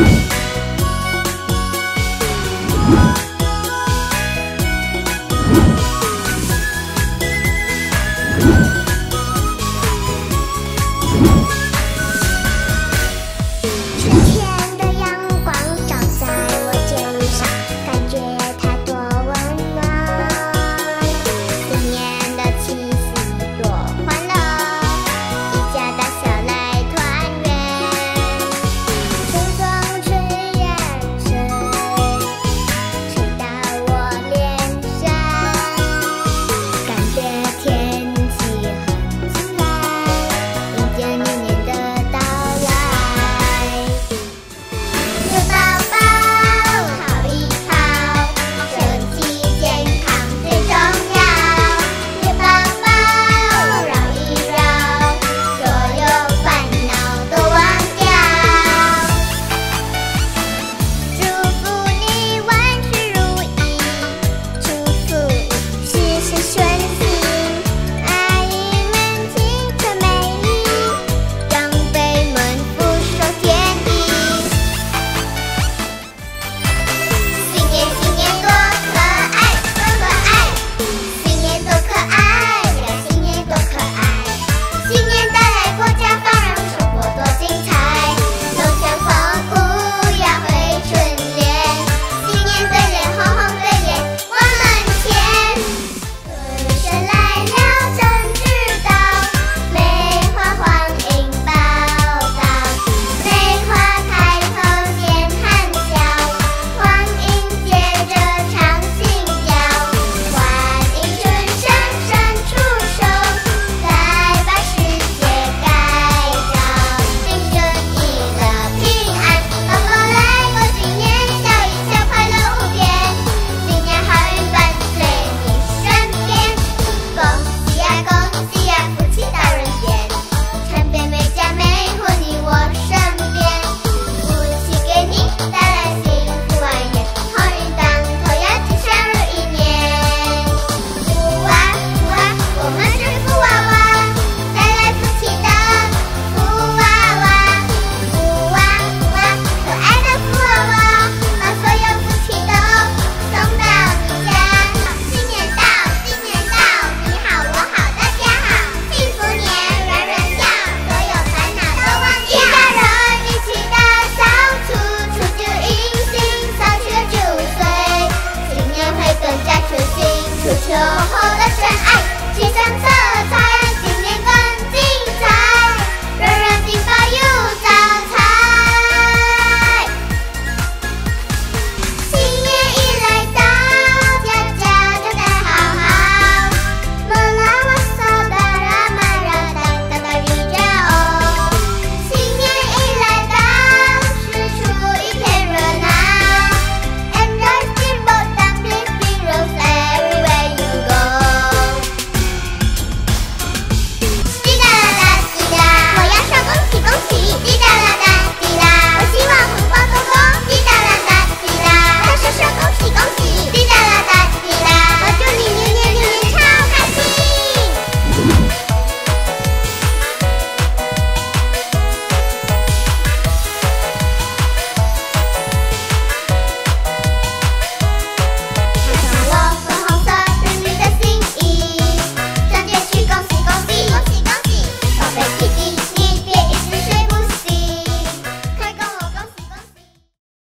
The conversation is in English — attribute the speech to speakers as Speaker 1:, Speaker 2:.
Speaker 1: you